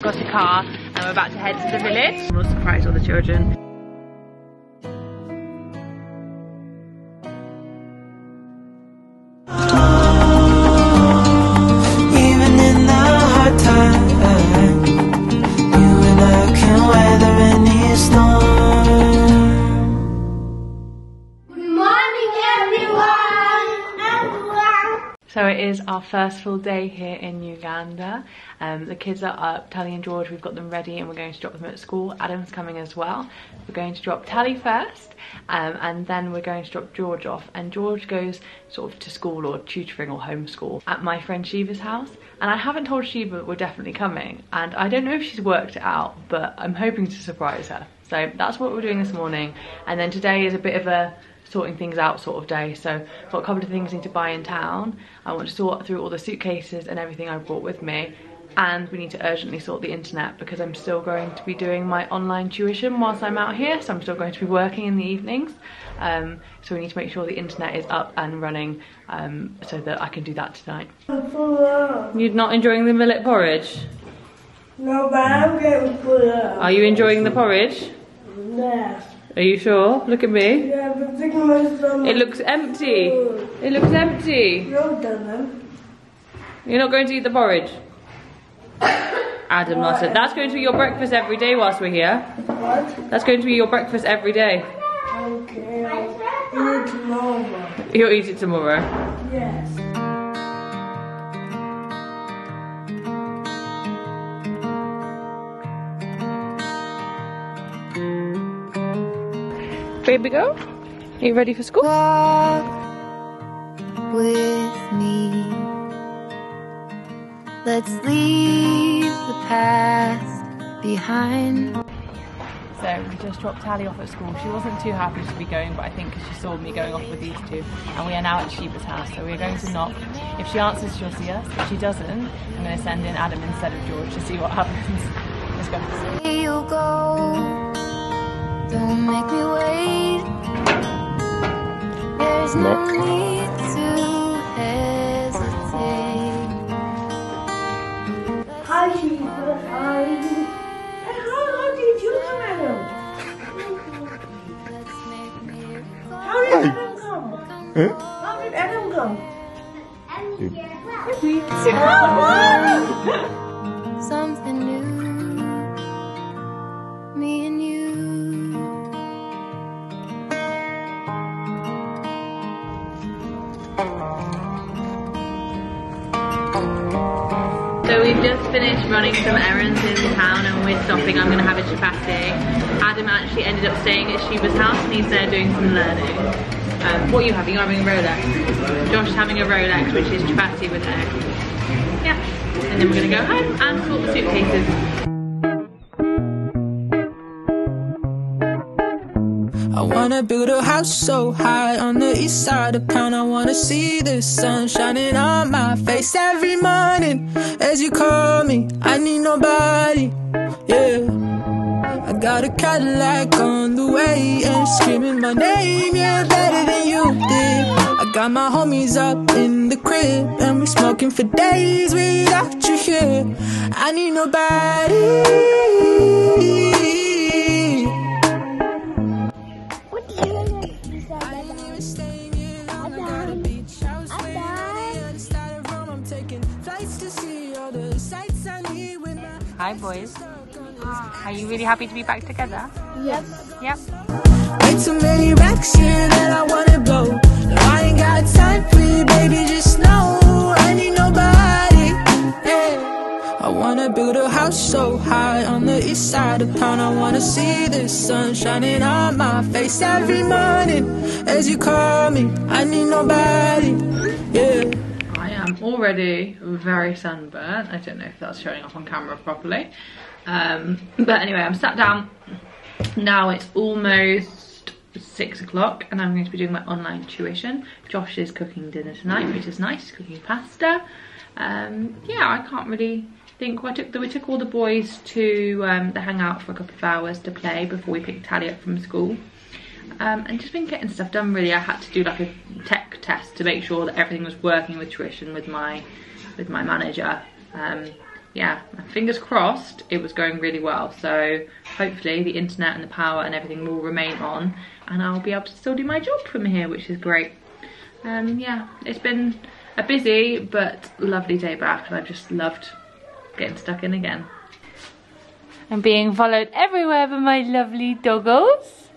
Got a car and we're about to head to the village. We'll surprise all the children. First full day here in Uganda. Um, the kids are up, Tally and George, we've got them ready and we're going to drop them at school. Adam's coming as well. We're going to drop Tally first um, and then we're going to drop George off. And George goes sort of to school or tutoring or homeschool at my friend Shiva's house. And I haven't told Shiva we're definitely coming and I don't know if she's worked it out but I'm hoping to surprise her. So that's what we're doing this morning and then today is a bit of a sorting things out sort of day so I've got a couple of things I need to buy in town I want to sort through all the suitcases and everything I brought with me and we need to urgently sort the internet because I'm still going to be doing my online tuition whilst I'm out here so I'm still going to be working in the evenings um, so we need to make sure the internet is up and running um, so that I can do that tonight. You're not enjoying the millet porridge? No, but I'm getting full up. Are you enjoying the porridge? Yes. Are you sure? Look at me. Yeah, but think of my stomach. It looks empty. It looks empty. No, it doesn't. You're not going to eat the porridge? Adam said, that's going to be your breakfast every day whilst we're here. What? That's going to be your breakfast every day. Okay. I'll eat it tomorrow. You'll eat it tomorrow. Yes. Baby girl, are you ready for school? walk with me. Let's leave the past behind. So we just dropped Tally off at school. She wasn't too happy to be going, but I think because she saw me going off with these two. And we are now at Shiva's house, so we are going to knock. If she answers, she'll see us. If she doesn't, I'm going to send in Adam instead of George to see what happens. Let's go. Here you go. Don't make me wait. There's no need to hesitate. Hi, Shiva. Hi. And how, how did you come, Adam? Let's make miracles. How did Adam come? How a chapati. Adam actually ended up staying at Shiva's house and he's there doing some learning. Um, what are you having? You're having a Rolex. Josh's having a Rolex, which is chapati with egg. Yeah. And then we're to go home and sort the suitcases. I wanna build a house so high on the east side of town. I wanna see the sun shining on my face every morning as you call me. I need nobody, yeah. I got a Cadillac on the way and screaming my name, yeah, better than you did. I got my homies up in the crib and we smoking for days without you here. I need nobody. I ain't even staying here long. I got a beach house on the other side of Rome. I'm taking flights to see all the sights I need with my Hi boys. Are you really happy to be back together? Yes. Yep. Way too many racks here that I wanna blow. No, I ain't got time for you, baby. Just know I need nobody. Yeah. I wanna build a house so high on the east side of town. I wanna see the sun shining on my face every morning as you call me. I need nobody. Yeah. I am already very sunburnt. I don't know if that's showing up on camera properly. Um, but anyway, I'm sat down. Now it's almost six o'clock and I'm going to be doing my online tuition. Josh is cooking dinner tonight, which is nice, cooking pasta. Um, yeah, I can't really think what I took. We took all the boys to um, the hangout for a couple of hours to play before we picked Tally up from school. Um, and just been getting stuff done really. I had to do like a tech test to make sure that everything was working with tuition with my with my manager. Um, yeah, fingers crossed it was going really well. So hopefully the internet and the power and everything will remain on and I'll be able to still do my job from here, which is great. Um, yeah, it's been a busy but lovely day back and I've just loved getting stuck in again. I'm being followed everywhere by my lovely doggos.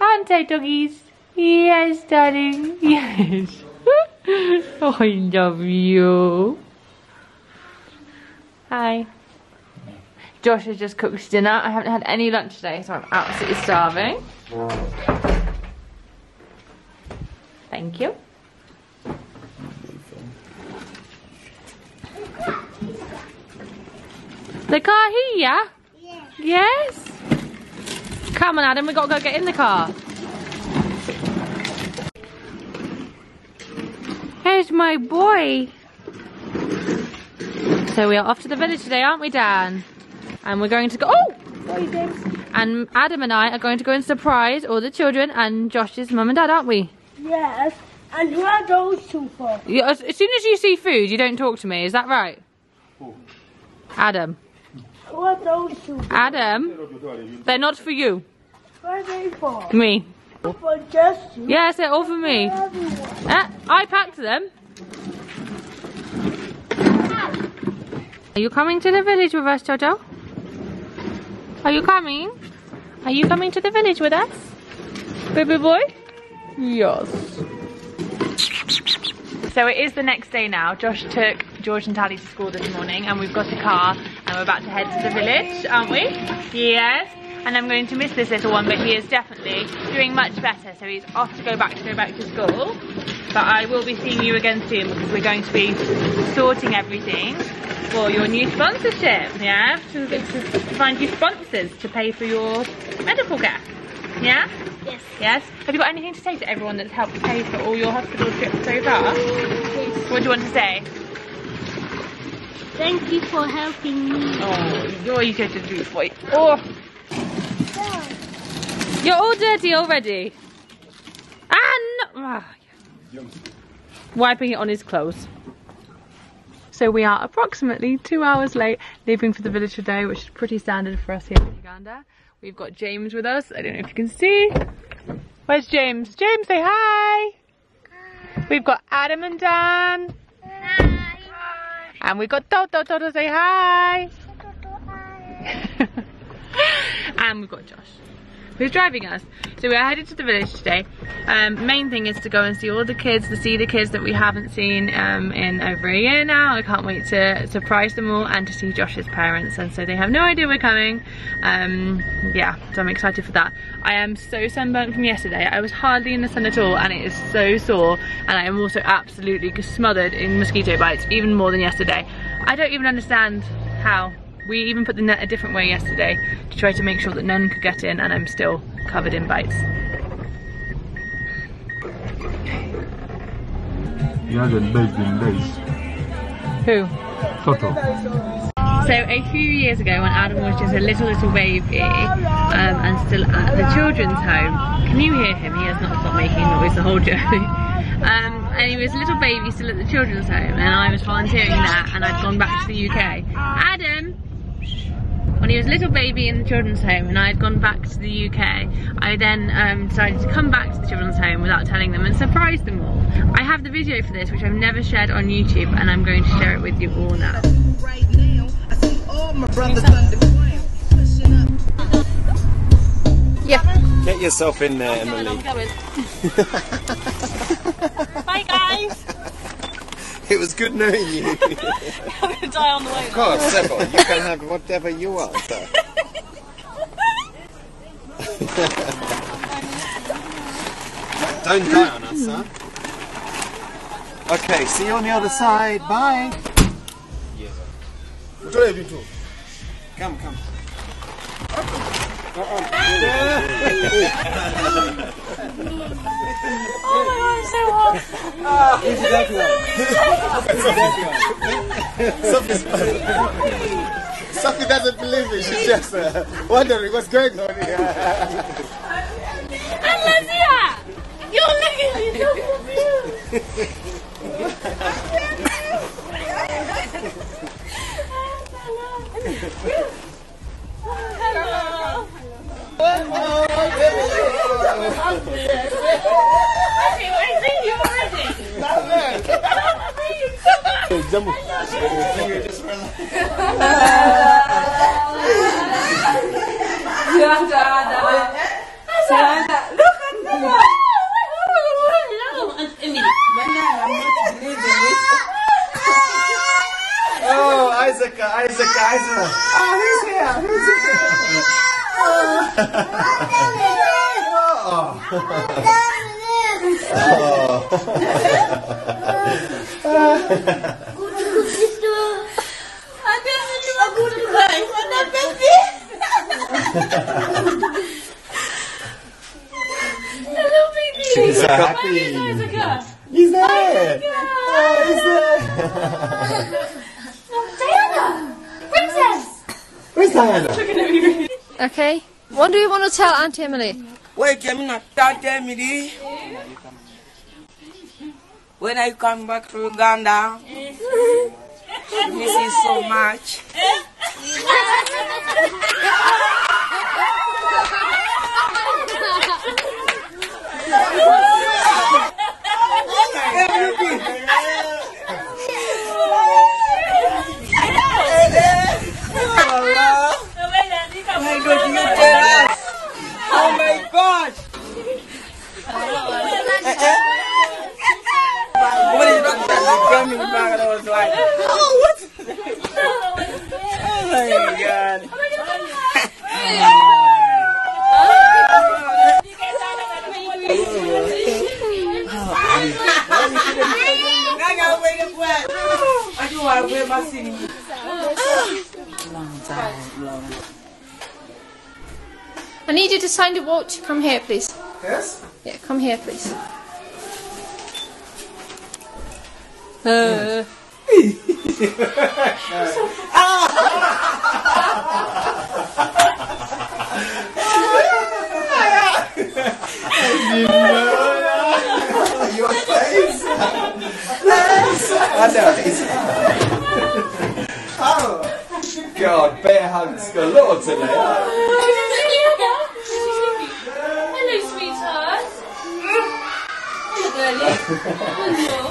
Aren't I, doggies? Yes, darling. Yes. I love you. Hi. Josh has just cooked dinner. I haven't had any lunch today, so I'm absolutely starving. Thank you. The car here? Yeah. Yes. Come on, Adam, we gotta go get in the car. Here's my boy. So we are off to the village today, aren't we, Dan? And we're going to go. Oh! And Adam and I are going to go and surprise all the children and Josh's mum and dad, aren't we? Yes. And who are those two for? Yeah, as, as soon as you see food, you don't talk to me. Is that right? Adam. Who are those two for? Adam. They're not for you. What are they for? Me. For just you. Yes, they're all for me. Uh, I packed them. Are you coming to the village with us, Jojo? Are you coming? Are you coming to the village with us? Baby boy? Yes. So it is the next day now. Josh took George and Tally to school this morning and we've got a car and we're about to head to the village, aren't we? Yes. And I'm going to miss this little one, but he is definitely doing much better. So he's off to go back to go back to school. But I will be seeing you again soon because we're going to be sorting everything for your new sponsorship. Yeah, to, to, to find you sponsors to pay for your medical care. Yeah. Yes. Yes. Have you got anything to say to everyone that's helped pay for all your hospital trips so far? Yes. What do you want to say? Thank you for helping me. Oh, you're such a sweet boy. Oh, you're all dirty already. And ah, wiping it on his clothes. So we are approximately two hours late leaving for the village today, which is pretty standard for us here in Uganda. We've got James with us. I don't know if you can see. Where's James? James, say hi. We've got Adam and Dan. Hi. And we've got Toto. Toto, say hi. and we've got Josh who's driving us. So we're headed to the village today. Um, main thing is to go and see all the kids, to see the kids that we haven't seen um, in over a year now. I can't wait to surprise them all and to see Josh's parents. And so they have no idea we're coming. Um, yeah, so I'm excited for that. I am so sunburnt from yesterday. I was hardly in the sun at all and it is so sore. And I am also absolutely smothered in mosquito bites, even more than yesterday. I don't even understand how. We even put the net a different way yesterday to try to make sure that none could get in and I'm still covered in bites. He hasn't baked in days. Who? Toto. So a few years ago when Adam was just a little little baby um, and still at the children's home, can you hear him? He has not stopped making noise the whole journey. Um, and he was a little baby still at the children's home and I was volunteering there and I'd gone back to the UK. Adam! When he was a little baby in the children's home and I had gone back to the UK, I then um, decided to come back to the children's home without telling them and surprise them all. I have the video for this which I've never shared on YouTube and I'm going to share it with you all now. right now. I see all my brothers underground. Pushing up. Get yourself in there, Emilie. Bye guys! It was good knowing you. I'm gonna die on the way. Of course, Sebo, you can have whatever you want. sir. Don't die on us, huh? Okay, see you on the other side. Bye. Yes. Come, come. Sophie doesn't believe it. She's just uh, wondering what's going on here. Alessia! You're looking at me so confused! Oh, Isaac, Isaac, Isaac. Oh, he's here. He's here. He's so happy. He's there. Oh, he's there. Where's Diana? Okay. What do you want to tell Aunt Emilie? Wait, Jamina, don't tell me this. When I come back to Uganda, miss you so much don't you tell us? Oh my God! When he looked at me coming back, and I was like, oh, what? oh my God. Gaga, wait a minute. I do want to wear my city. Long time, long. I need you to sign the watch. Come here, please. Yes? Yeah, come here, please. Uh, Your face. I know. It's... oh, God, bear hugs galore today. Hello, sweetheart.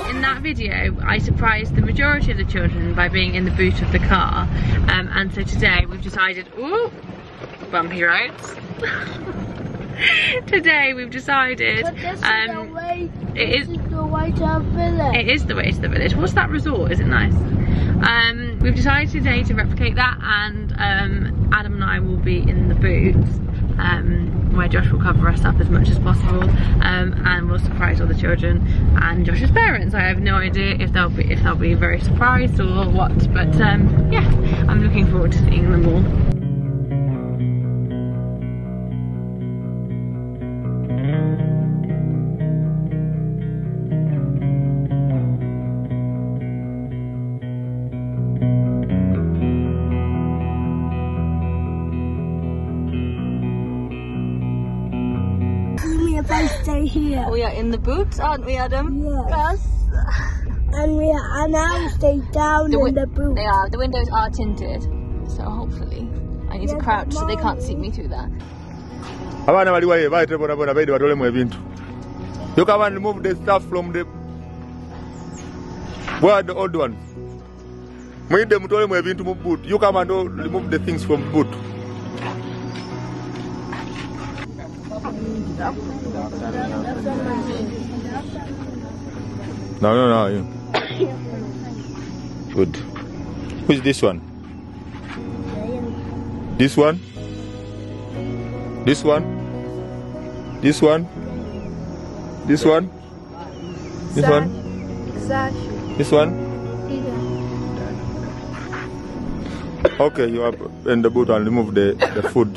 In that video, I surprised the majority of the children by being in the boot of the car. Um, and so today we've decided, ooh, bumpy roads. today we've decided, um, it is the way to village. it is the way to the village. What's that resort? Is it nice? Um, we've decided today to replicate that, and um, Adam and I will be in the boots, um, where Josh will cover us up as much as possible, um, and we'll surprise all the children and Josh's parents. I have no idea if they'll be if they'll be very surprised or what, but um, yeah, I'm looking forward to seeing them all. Here. we are in the boots, aren't we, Adam? Yes. And we are now stay down The in the boot. They are. The windows are tinted, so hopefully I need to crouch so they can't see me through that. abaana baliwa ye baite bodaboda baide batolemu ebintu you come and remove the stuff from the where are the old ones mwidde mutolemu ebintu mu boot you come and remove the things from boot no no no good who's this one this one this one? This one? This one? This one? This one? Okay, you are in the boot and remove the, the food.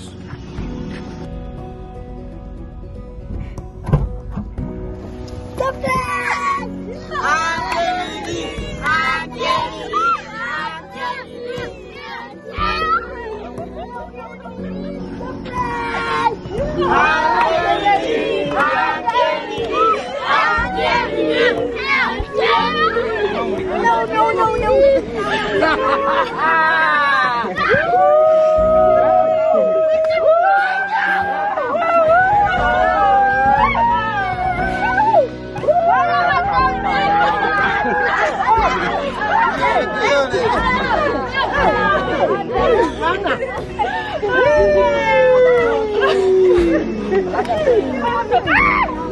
No, no, no, no. Vâng ạ.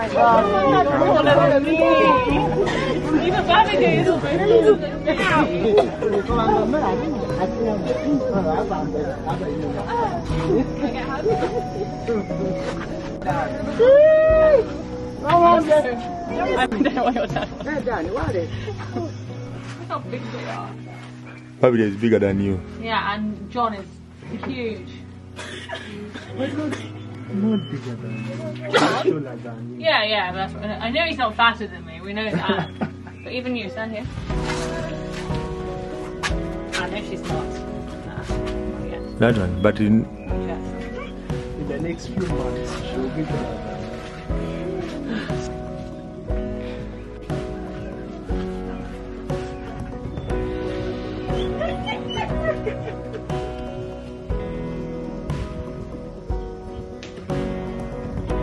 my God. How big they are. Babida is bigger than you. Yeah, and John is huge. Yeah, yeah, that's what, I know he's not fatter than me, we know that. but even you, stand here. I know she's not. Nah, not yet. That one. But in Yes. In the next few months, she'll be there.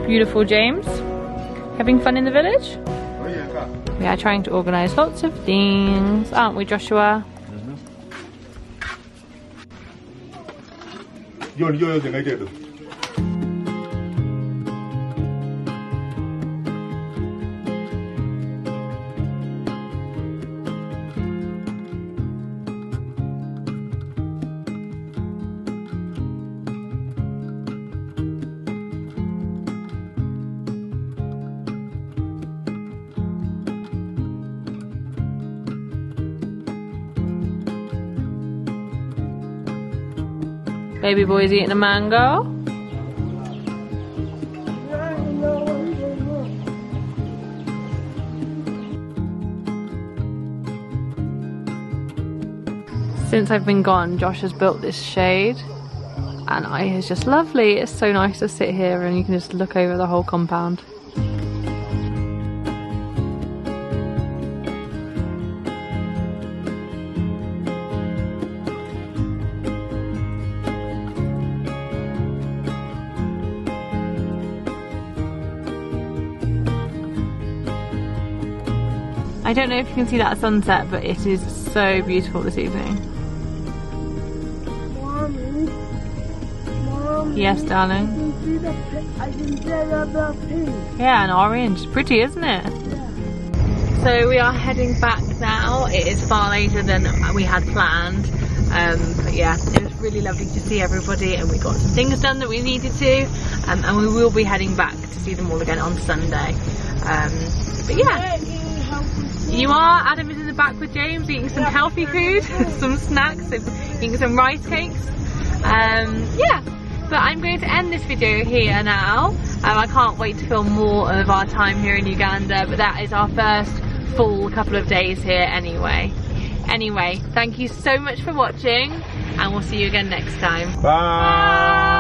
Beautiful James. Having fun in the village? We are trying to organise lots of things, aren't we, Joshua? John, you're Baby boy's eating a mango. Since I've been gone, Josh has built this shade and it is just lovely. It's so nice to sit here and you can just look over the whole compound. Don't know if you can see that sunset, but it is so beautiful this evening. Mommy. Mommy. Yes, darling. You see the pi- I can tell about pink. Yeah, an orange. Pretty, isn't it? So we are heading back now. It is far later than we had planned. Um, but yeah, it was really lovely to see everybody and we got some things done that we needed to. Um, and we will be heading back to see them all again on Sunday. Um, but yeah. You are. Adam is in the back with James eating some healthy food, some snacks, eating some rice cakes. Um, yeah, but I'm going to end this video here now. Um, I can't wait to film more of our time here in Uganda, but that is our first full couple of days here anyway. Anyway, thank you so much for watching, and we'll see you again next time. Bye.